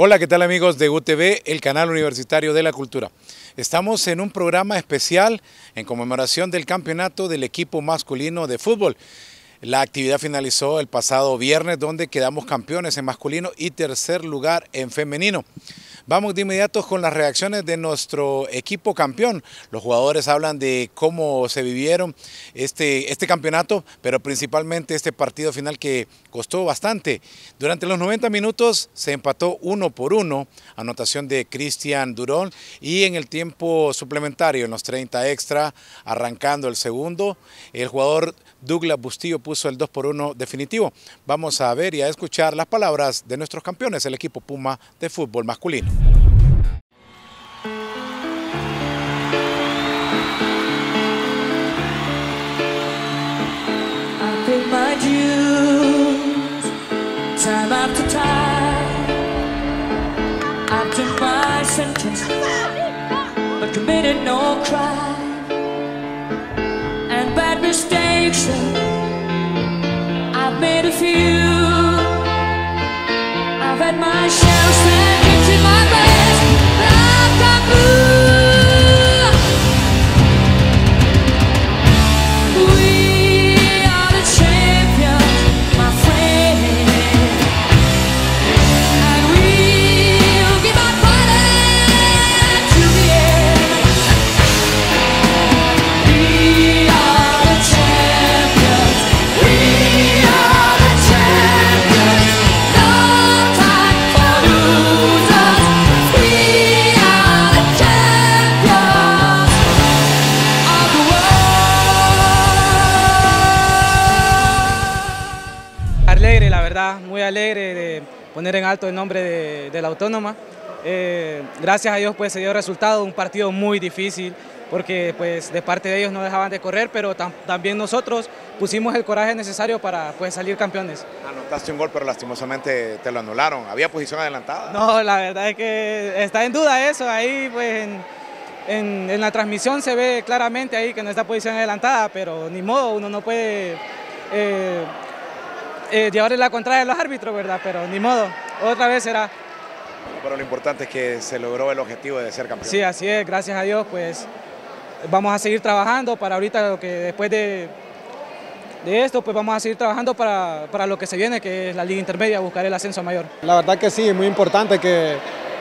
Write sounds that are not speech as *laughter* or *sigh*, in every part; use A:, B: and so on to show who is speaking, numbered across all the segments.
A: Hola, ¿qué tal amigos de UTV, el canal universitario de la cultura? Estamos en un programa especial en conmemoración del campeonato del equipo masculino de fútbol. La actividad finalizó el pasado viernes donde quedamos campeones en masculino y tercer lugar en femenino. Vamos de inmediato con las reacciones de nuestro equipo campeón. Los jugadores hablan de cómo se vivieron este, este campeonato, pero principalmente este partido final que costó bastante. Durante los 90 minutos se empató uno por uno, anotación de Cristian Durón, y en el tiempo suplementario, en los 30 extra, arrancando el segundo, el jugador Douglas Bustillo puso el 2 por 1 definitivo. Vamos a ver y a escuchar las palabras de nuestros campeones, el equipo Puma de fútbol masculino.
B: And bad mistakes, I've made a few. I've had my share
C: poner en alto el nombre de, de la Autónoma. Eh, gracias a Dios pues se dio resultado, un partido muy difícil porque pues de parte de ellos no dejaban de correr, pero tam- también nosotros pusimos el coraje necesario para pues salir campeones.
A: Anotaste un gol, pero lastimosamente te lo anularon. ¿Había posición adelantada?
C: No, la verdad es que está en duda eso, ahí pues en, en- en la transmisión se ve claramente ahí que no está posición adelantada, pero ni modo, uno no puede eh, eh, llevarle la contraria a los árbitros, ¿verdad? Pero ni modo, otra vez será.
A: Pero lo importante es que se logró el objetivo de ser campeón.
C: Sí, así es, gracias a Dios, pues vamos a seguir trabajando para ahorita lo que después de, de esto, pues vamos a seguir trabajando para, para lo que se viene, que es la Liga Intermedia, buscar el ascenso mayor.
D: La verdad que sí, muy importante que,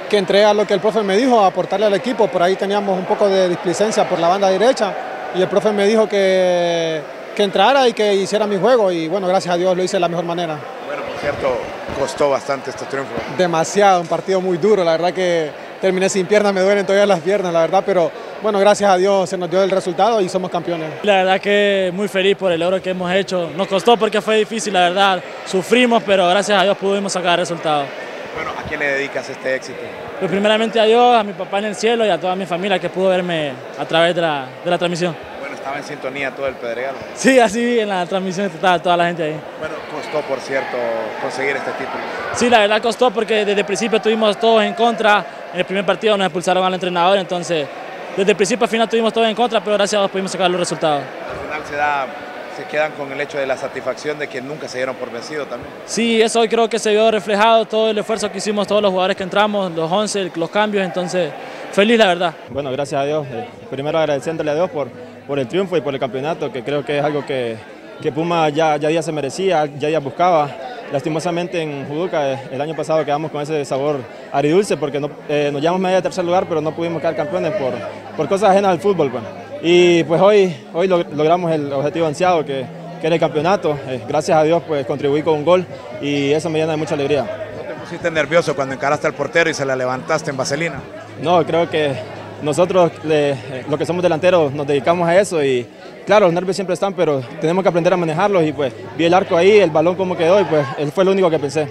D: que entré a lo que el profe me dijo, a aportarle al equipo. Por ahí teníamos un poco de displicencia por la banda derecha y el profe me dijo que, que entrara y que hiciera mi juego y bueno, gracias a Dios lo hice de la mejor manera.
A: Bueno, por cierto, costó bastante este triunfo.
D: Demasiado, un partido muy duro, la verdad que terminé sin piernas, me duelen todavía las piernas, la verdad, pero bueno, gracias a Dios se nos dio el resultado y somos campeones.
E: La verdad que muy feliz por el logro que hemos hecho. Nos costó porque fue difícil, la verdad. Sufrimos, pero gracias a Dios pudimos sacar el resultado.
A: Bueno, ¿a quién le dedicas este éxito?
E: Pues primeramente a Dios, a mi papá en el cielo y a toda mi familia que pudo verme a través de la, de la transmisión.
A: Estaba en sintonía todo el Pedregal.
E: Sí, así en la transmisión estaba toda la gente ahí.
A: Bueno, costó, por cierto, conseguir este título.
E: Sí, la verdad costó porque desde el principio estuvimos todos en contra. En el primer partido nos expulsaron al entrenador, entonces desde el principio al final estuvimos todos en contra, pero gracias a Dios pudimos sacar los resultados.
A: Al final se da, se quedan con el hecho de la satisfacción de que nunca se dieron por vencido también.
E: Sí, eso hoy creo que se vio reflejado, todo el esfuerzo que hicimos todos los jugadores que entramos, los 11, los cambios, entonces feliz la verdad.
F: Bueno, gracias a Dios. Eh, Primero agradeciéndole a Dios por, por el triunfo y por el campeonato, que creo que es algo que, que Puma ya, ya día se merecía, ya día buscaba. Lastimosamente en Juduca eh, el año pasado quedamos con ese sabor aridulce porque no, eh, nos llevamos media de tercer lugar, pero no pudimos quedar campeones por, por cosas ajenas al fútbol. pues. Y pues hoy, hoy log- logramos el objetivo ansiado, que, que era el campeonato. Eh, gracias a Dios pues contribuí con un gol y eso me llena de mucha alegría.
A: ¿No te pusiste nervioso cuando encaraste al portero y se la levantaste en vaselina?
F: No, creo que nosotros, le- eh, los que somos delanteros, nos dedicamos a eso y claro, los nervios siempre están, pero tenemos que aprender a manejarlos y pues vi el arco ahí, el balón cómo quedó y pues él fue lo único que pensé.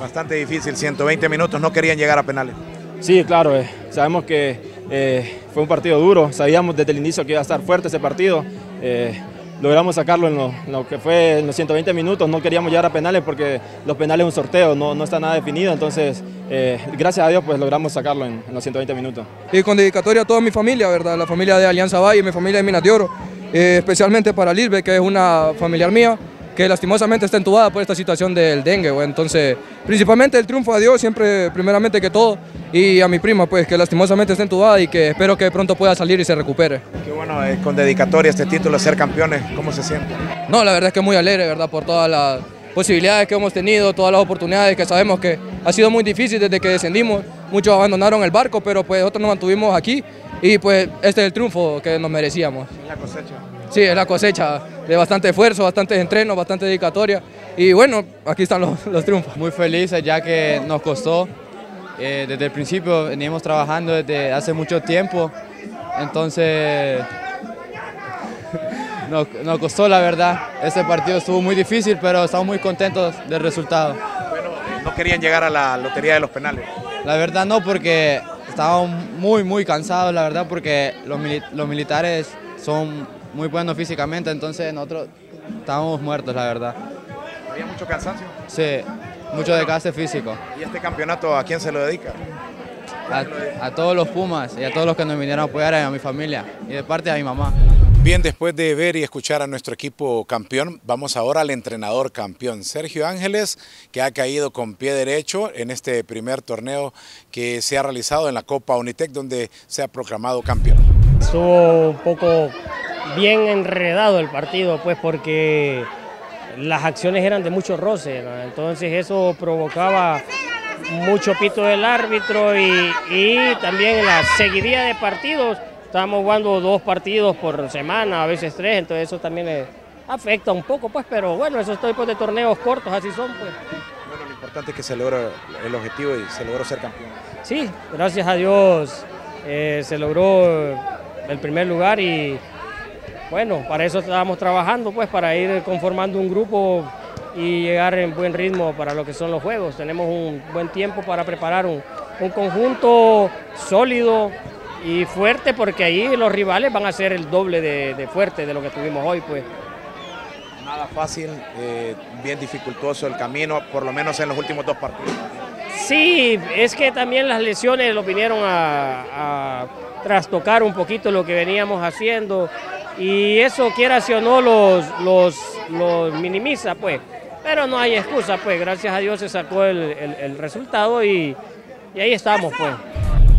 A: Bastante difícil, 120 minutos, no querían llegar a penales.
F: Sí, claro, eh, sabemos que eh, fue un partido duro, sabíamos desde el inicio que iba a estar fuerte ese partido. eh, logramos sacarlo en lo, que fue en los 120 minutos, no queríamos llegar a penales porque los penales es un sorteo, no, no está nada definido, entonces eh, gracias a Dios pues logramos sacarlo en, en los 120 minutos.
G: y con dedicatoria a toda mi familia, ¿verdad? La familia de Alianza Valle, mi familia de Minas de Oro, eh, especialmente para Lisbe, que es una familiar mía, que lastimosamente está entubada por esta situación del dengue, güey. Entonces, principalmente el triunfo a Dios, siempre, primeramente que todo, y a mi prima, pues, que lastimosamente está entubada y que espero que pronto pueda salir y se recupere.
A: Qué bueno, eh, con dedicatoria este título, ser campeones, ¿cómo se siente?
G: No, la verdad es que muy alegre, ¿verdad? Por todas las posibilidades que hemos tenido, todas las oportunidades que sabemos que ha sido muy difícil desde que descendimos. Muchos abandonaron el barco, pero pues nosotros nos mantuvimos aquí y pues este es el triunfo que nos merecíamos.
A: La cosecha.
G: Sí, es la cosecha de bastante esfuerzo, bastantes entrenos, bastante dedicatoria y bueno, aquí están los, los triunfos.
H: Muy felices ya que nos costó. eh, desde el principio veníamos trabajando desde hace mucho tiempo, entonces *laughs* nos, nos costó la verdad. Este partido estuvo muy difícil, pero estamos muy contentos del resultado.
A: Bueno, no querían llegar a la lotería de los penales.
H: La verdad no, porque estábamos muy, muy cansados, la verdad, porque los, mili- los militares son muy buenos físicamente, entonces nosotros estábamos muertos, la verdad.
A: Había mucho cansancio.
H: Sí, mucho desgaste físico.
A: ¿Y este campeonato a quién se lo dedica?
H: A, a todos los Pumas y a todos los que nos vinieron a apoyar, a mi familia y de parte de mi mamá.
A: Bien, después de ver y escuchar a nuestro equipo campeón, vamos ahora al entrenador campeón, Sergio Ángeles, que ha caído con pie derecho en este primer torneo que se ha realizado en la Copa Unitec, donde se ha proclamado campeón.
I: Estuvo un poco bien enredado el partido, pues porque las acciones eran de mucho roce, ¿no? entonces eso provocaba mucho pito del árbitro y, y también la seguidilla de partidos. Estábamos jugando dos partidos por semana, a veces tres, entonces eso también afecta un poco, pues, pero bueno, esos tipos de torneos cortos así son, pues.
A: Bueno, lo importante es que se logra el objetivo y se logró ser campeón.
I: Sí, gracias a Dios eh, se logró el primer lugar y bueno, para eso estábamos trabajando, pues para ir conformando un grupo y llegar en buen ritmo para lo que son los juegos. Tenemos un buen tiempo para preparar un, un conjunto sólido y fuerte porque ahí los rivales van a ser el doble de, de fuerte de lo que tuvimos hoy, pues.
A: Nada fácil, eh, bien dificultoso el camino, por lo menos en los últimos dos partidos.
I: Sí, es que también las lesiones lo vinieron a, a trastocar un poquito lo que veníamos haciendo y eso quiera o no los, los, los minimiza pues, pero no hay excusa pues, gracias a Dios se sacó el, el- el resultado y, y ahí estamos pues.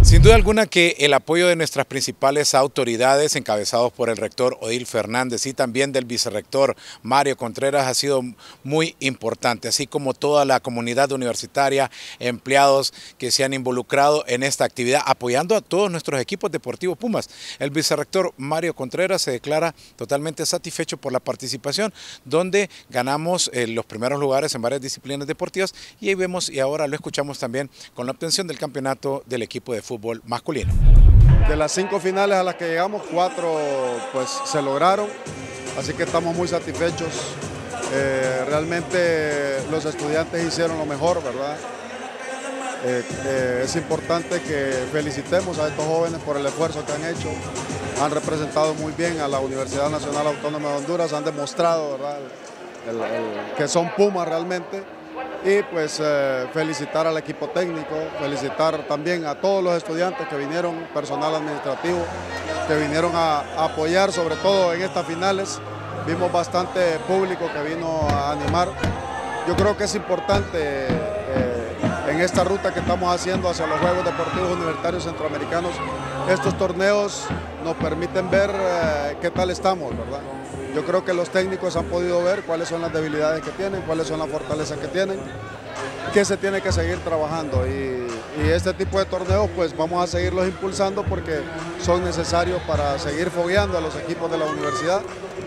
A: Sin duda alguna que el apoyo de nuestras principales autoridades, encabezados por el rector Odil Fernández y también del vicerrector Mario Contreras, ha sido muy importante, así como toda la comunidad universitaria, empleados que se han involucrado en esta actividad, apoyando a todos nuestros equipos deportivos Pumas. El vicerrector Mario Contreras se declara totalmente satisfecho por la participación, donde ganamos eh, los primeros lugares en varias disciplinas deportivas y ahí vemos y ahora lo escuchamos también con la obtención del campeonato del equipo de fútbol masculino.
J: De las cinco finales a las que llegamos, cuatro pues se lograron, así que estamos muy satisfechos. Eh, realmente los estudiantes hicieron lo mejor, ¿verdad? Eh, eh, es importante que felicitemos a estos jóvenes por el esfuerzo que han hecho. Han representado muy bien a la Universidad Nacional Autónoma de Honduras, han demostrado ¿verdad? que son Pumas realmente. Y pues eh, felicitar al equipo técnico, felicitar también a todos los estudiantes que vinieron, personal administrativo, que vinieron a, apoyar sobre todo en estas finales. Vimos bastante público que vino a animar. Yo creo que es importante eh, en esta ruta que estamos haciendo hacia los Juegos Deportivos Universitarios Centroamericanos, estos torneos nos permiten ver eh, qué tal estamos, ¿verdad? Yo creo que los técnicos han podido ver cuáles son las debilidades que tienen, cuáles son las fortalezas que tienen, qué se tiene que seguir trabajando y, y este tipo de torneos pues vamos a seguirlos impulsando porque son necesarios para seguir fogueando a los equipos de la universidad,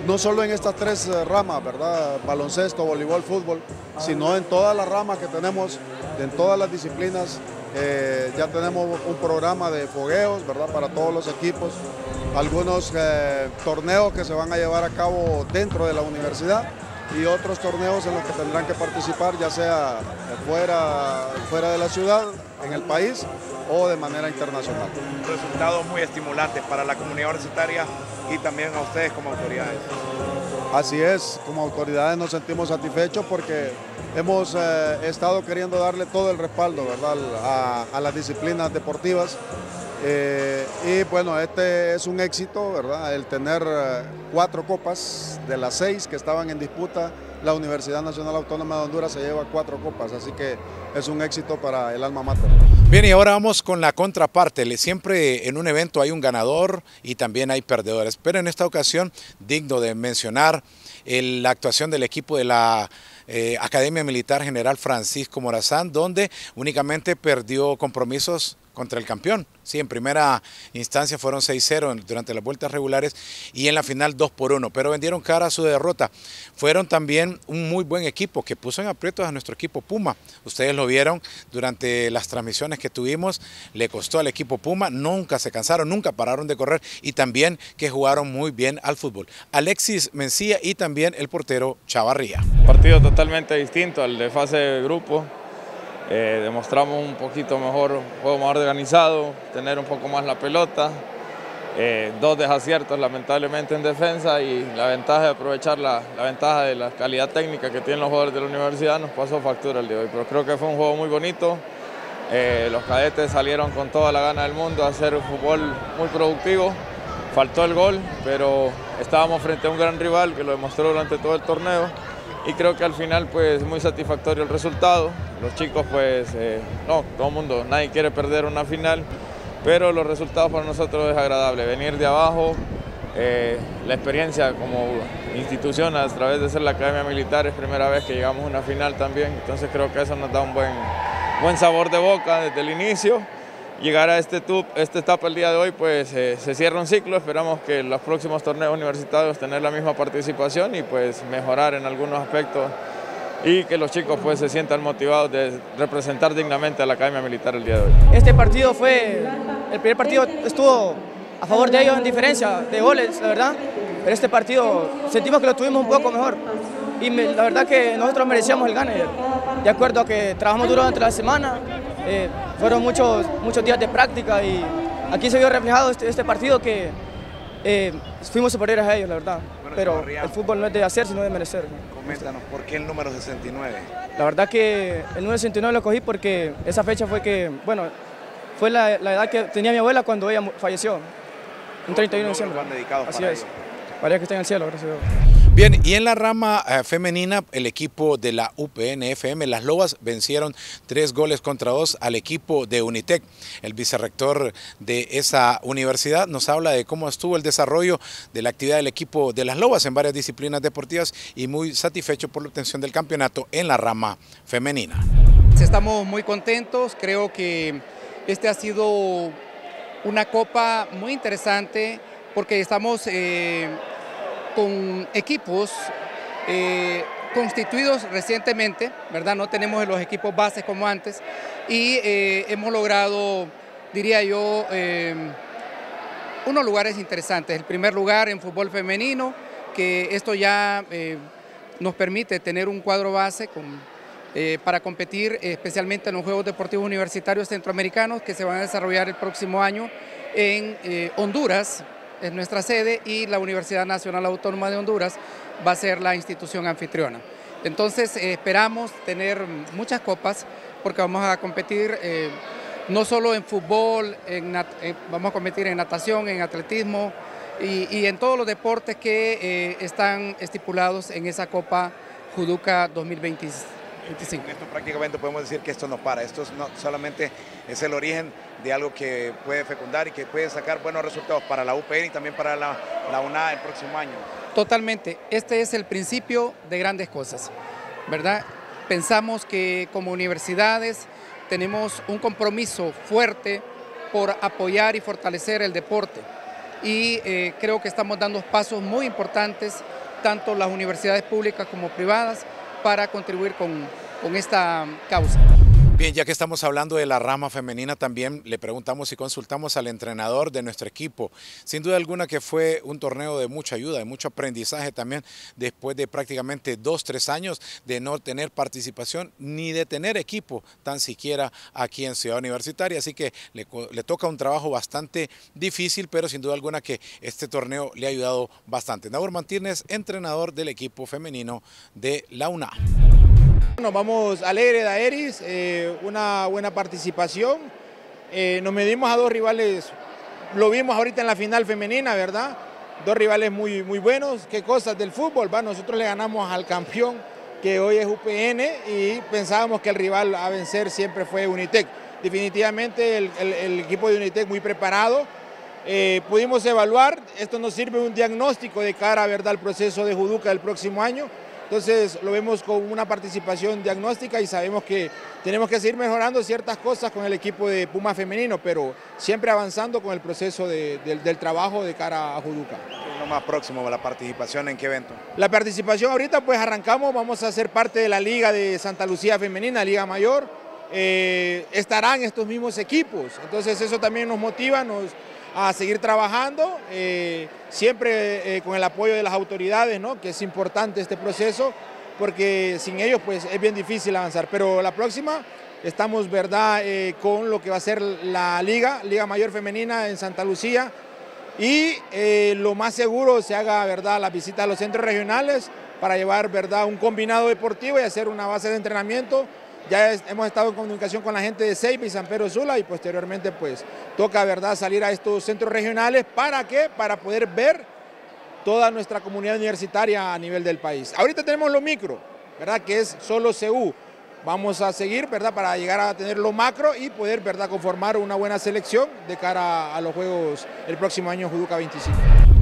J: no solo en estas tres eh, ramas, ¿verdad? Baloncesto, voleibol, fútbol, sino en todas las ramas que tenemos, en todas las disciplinas. Eh, ya tenemos un programa de fogueos, ¿verdad? Para todos los equipos, algunos eh, torneos que se van a llevar a cabo dentro de la universidad y otros torneos en los que tendrán que participar, ya sea fuera, fuera de la ciudad, en el país o de manera internacional.
A: Resultados muy estimulantes para la comunidad universitaria y también a ustedes como autoridades.
J: Así es, como autoridades nos sentimos satisfechos porque hemos eh, estado queriendo darle todo el respaldo ¿verdad? A, las disciplinas deportivas Eh, y bueno, este es un éxito, ¿verdad? El tener eh, cuatro copas de las seis que estaban en disputa. La Universidad Nacional Autónoma de Honduras se lleva cuatro copas, así que es un éxito para el alma mater.
A: Bien, y ahora vamos con la contraparte. Siempre en un evento hay un ganador y también hay perdedores, pero en esta ocasión, digno de mencionar el- la actuación del equipo de la eh, Academia Militar General Francisco Morazán, donde únicamente perdió compromisos contra el campeón. Sí, en primera instancia fueron 6-0 en- durante las vueltas regulares y en la final 2 por 1, pero vendieron cara a su derrota. Fueron también un muy buen equipo que puso en aprietos a nuestro equipo Puma. Ustedes lo vieron durante las transmisiones que tuvimos, le costó al equipo Puma, nunca se cansaron, nunca pararon de correr y también que jugaron muy bien al fútbol. Alexis Mencía y también el portero Chavarría.
K: Partido totalmente distinto al de fase de grupo. Eh, demostramos un poquito mejor, un juego más organizado, tener un poco más la pelota. Eh, dos desaciertos lamentablemente en defensa y la ventaja de aprovechar la, la ventaja de la calidad técnica que tienen los jugadores de la universidad nos pasó factura el de hoy. Pero creo que fue un juego muy bonito. Eh, los cadetes salieron con toda la gana del mundo a hacer un fútbol muy productivo. Faltó el gol, pero estábamos frente a un gran rival que lo demostró durante todo el torneo y creo que al final pues muy satisfactorio el resultado. Los chicos pues, eh, no, todo el mundo, nadie quiere perder una final, pero los resultados para nosotros es agradable. Venir de abajo, eh, la experiencia como institución a través de ser la Academia Militar es primera vez que llegamos a una final también, entonces creo que eso nos da un buen, buen sabor de boca desde el inicio. Llegar a este tup, esta etapa el día de hoy, pues eh, se cierra un ciclo, esperamos que los próximos torneos universitarios tener la misma participación y pues mejorar en algunos aspectos y que los chicos pues se sientan motivados de representar dignamente a la Academia Militar el día de hoy.
L: Este partido fue, el primer partido estuvo a favor de ellos en diferencia de goles, la verdad, pero este partido sentimos que lo tuvimos un poco mejor y la verdad que nosotros merecíamos el gane, de acuerdo a que trabajamos duro durante la semana, eh, fueron muchos, muchos días de práctica y aquí se vio reflejado este, este partido que eh, fuimos superiores a ellos, la verdad, pero el fútbol no es de hacer, sino de merecer.
A: Coméntanos, ¿por qué el número 69?
L: La verdad que el número 69 lo cogí porque esa fecha fue que, bueno, fue la, la edad que tenía mi abuela cuando ella falleció, un 31 de diciembre.
A: van dedicados
L: Así
A: para
L: es.
A: ello.
L: María que está en el cielo, gracias a Dios.
A: Bien, y en la rama eh, femenina, el equipo de la UPN-FM, las Lobas, vencieron tres goles contra dos al equipo de Unitec. El vicerrector de esa universidad nos habla de cómo estuvo el desarrollo de la actividad del equipo de las Lobas en varias disciplinas deportivas y muy satisfecho por la obtención del campeonato en la rama femenina.
M: Estamos muy contentos, creo que este ha sido una copa muy interesante porque estamos eh, con equipos eh, constituidos recientemente, ¿verdad? No tenemos los equipos bases como antes y eh, hemos logrado, diría yo, eh, unos lugares interesantes. El primer lugar en fútbol femenino, que esto ya nos permite tener un cuadro base para competir especialmente en los Juegos Deportivos Universitarios Centroamericanos que se van a desarrollar el próximo año en Honduras, es nuestra sede, y la Universidad Nacional Autónoma de Honduras va a ser la institución anfitriona. Entonces eh, esperamos tener muchas copas porque vamos a competir eh, no solo en fútbol, eh, vamos a competir en natación, en atletismo y, y en todos los deportes que están estipulados en esa Copa Juduca 2025.
A: Esto prácticamente podemos decir que esto no para, esto es no, solamente es el origen de algo que puede fecundar y que puede sacar buenos resultados para la UPN y también para la, la UNA el próximo año.
M: Totalmente. Este es el principio de grandes cosas, ¿verdad? Pensamos que como universidades tenemos un compromiso fuerte por apoyar y fortalecer el deporte. Y eh, creo que estamos dando pasos muy importantes, tanto las universidades públicas como privadas, para contribuir con, con esta causa.
A: Bien, ya que estamos hablando de la rama femenina, también le preguntamos y consultamos al entrenador de nuestro equipo. Sin duda alguna que fue un torneo de mucha ayuda, de mucho aprendizaje también, después de prácticamente dos, tres años de no tener participación ni de tener equipo tan siquiera aquí en Ciudad Universitaria. Así que le, toca un trabajo bastante difícil, pero sin duda alguna que este torneo le ha ayudado bastante. Naur Martínez, entrenador del equipo femenino de la UNA.
N: Nos vamos alegre de Aeris, eh, una buena participación. Eh, nos medimos a dos rivales, lo vimos ahorita en la final femenina, ¿verdad? Dos rivales muy, muy buenos, qué cosas del fútbol, ¿va? Nosotros le ganamos al campeón, que hoy es UPN, y pensábamos que el rival a vencer siempre fue Unitec. Definitivamente el, equipo de Unitec muy preparado, eh, pudimos evaluar, esto nos sirve un diagnóstico de cara ¿verdad? al proceso de Juduca del próximo año. Entonces lo vemos con una participación diagnóstica y sabemos que tenemos que seguir mejorando ciertas cosas con el equipo de Puma femenino, pero siempre avanzando con el proceso de- del, del trabajo de cara a Juduca.
A: ¿Qué es lo más próximo, la participación en qué evento?
N: La participación ahorita pues arrancamos, vamos a ser parte de la Liga de Santa Lucía Femenina, Liga Mayor. Eh, estarán estos mismos equipos, entonces eso también nos motiva nos, a seguir trabajando, eh, siempre eh, con el apoyo de las autoridades, ¿no? que es importante este proceso, porque sin ellos pues es bien difícil avanzar. Pero la próxima estamos verdad Eh, con lo que va a ser la Liga, Liga Mayor Femenina en Santa Lucía, y lo más seguro se haga verdad la visita a los centros regionales para llevar verdad un combinado deportivo y hacer una base de entrenamiento. Ya hemos estado en comunicación con la gente de Ceiba y San Pedro Sula y posteriormente pues toca verdad salir a estos centros regionales para qué? Para poder ver toda nuestra comunidad universitaria a nivel del país. Ahorita tenemos lo micro, ¿verdad? Que es solo CU. Vamos a seguir, ¿verdad? Para llegar a tener lo macro y poder, ¿verdad? Conformar una buena selección de cara a los Juegos el próximo año Juduca 25.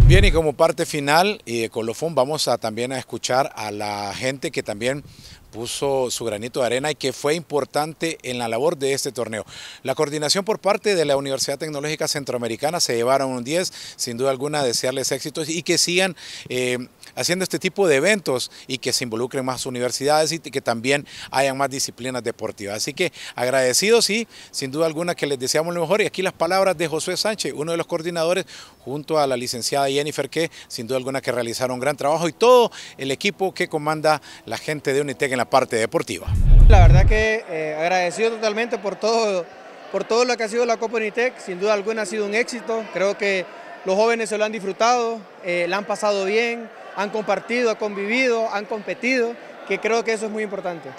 A: Bien, y como parte final y de colofón, vamos a también a escuchar a la gente que también puso su granito de arena y que fue importante en la labor de este torneo. La coordinación por parte de la Universidad Tecnológica Centroamericana se llevaron un 10, sin duda alguna desearles éxitos y que sigan eh, haciendo este tipo de eventos y que se involucren más universidades y que también hayan más disciplinas deportivas. Así que agradecidos y sin duda alguna que les deseamos lo mejor. Y aquí las palabras de Josué Sánchez, uno de los coordinadores, junto a la licenciada Jennifer, que sin duda alguna que realizaron un gran trabajo y todo el equipo que comanda la gente de Unitec en la parte deportiva.
O: La verdad que eh, agradecido totalmente por todo, por todo lo que ha sido la Copa Unitec, sin duda alguna ha sido un éxito, creo que los jóvenes se lo han disfrutado, eh, la han pasado bien, han compartido, han convivido, han competido, que creo que eso es muy importante.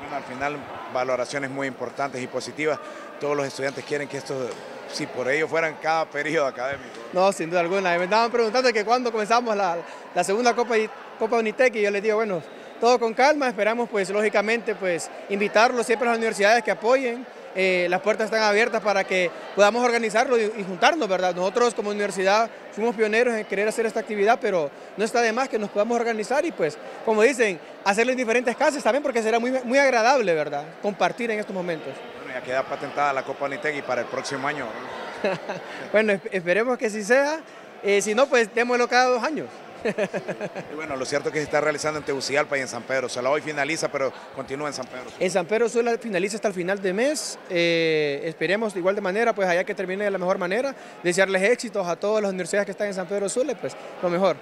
A: Bueno, al final valoraciones muy importantes y positivas. Todos los estudiantes quieren que esto, si por ellos fueran cada periodo académico.
O: No, sin duda alguna. Me estaban preguntando que cuándo comenzamos la, la segunda Copa, Copa Unitec y yo les digo, bueno, todo con calma, esperamos pues lógicamente pues invitarlos siempre a las universidades que apoyen, eh, las puertas están abiertas para que podamos organizarlo y, y juntarnos, ¿verdad? Nosotros como universidad fuimos pioneros en querer hacer esta actividad, pero no está de más que nos podamos organizar y pues, como dicen, hacerlo en diferentes casas también porque será muy, muy agradable, ¿verdad? Compartir en estos momentos.
A: Bueno, ya queda patentada la Copa Unitec y para el próximo año. ¿no? *laughs*
O: bueno, esp- esperemos que sí sea, eh, si no, pues démoslo cada dos años. *laughs*
A: Y bueno, lo cierto es que se está realizando en Tegucigalpa y en San Pedro. Solo hoy finaliza, pero continúa en San Pedro.
O: En San Pedro Sula finaliza hasta el final de mes. eh, esperemos de igual de manera, pues allá que termine de la mejor manera. Desearles éxitos a todas las universidades que están en San Pedro Sula, pues lo mejor.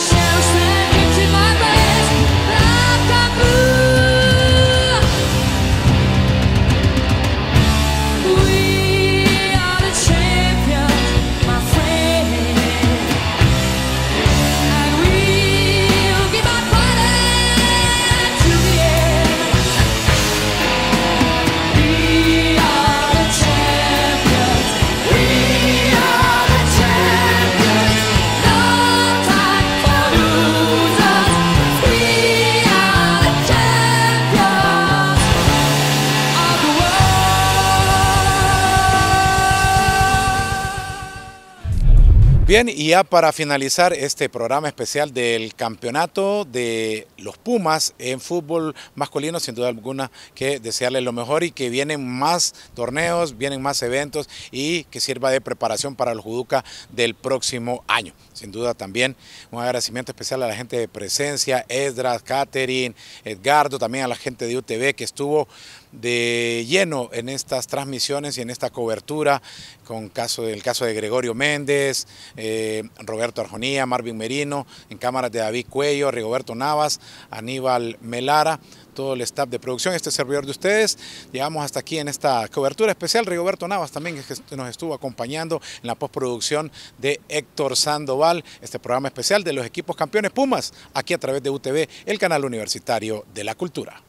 B: chance.
A: Bien, y ya para finalizar este programa especial del campeonato de los Pumas en fútbol masculino, sin duda alguna que desearles lo mejor y que vienen más torneos, vienen más eventos y que sirva de preparación para el Juduca del próximo año. Sin duda también un agradecimiento especial a la gente de presencia, Esdras, Catherine, Edgardo, también a la gente de UTV que estuvo de lleno en estas transmisiones y en esta cobertura, con caso, el caso de Gregorio Méndez, eh, Roberto Arjonía, Marvin Merino, en cámaras de David Cuello, Rigoberto Navas, Aníbal Melara, todo el staff de producción, este servidor de ustedes. Llegamos hasta aquí en esta cobertura especial. Rigoberto Navas también nos estuvo acompañando en la postproducción de Héctor Sandoval, este programa especial de los equipos campeones Pumas, aquí a través de UTV, el canal universitario de la cultura.